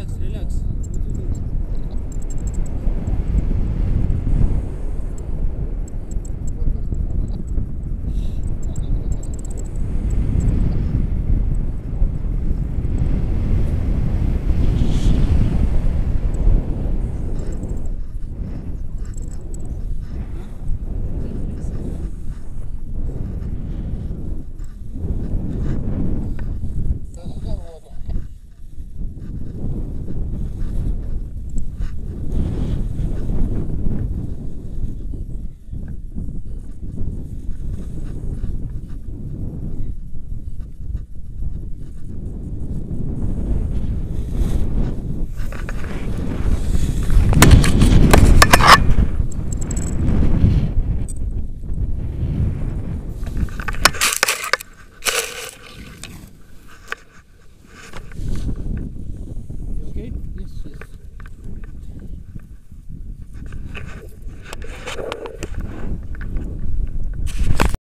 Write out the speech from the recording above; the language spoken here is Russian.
релакс, релакс.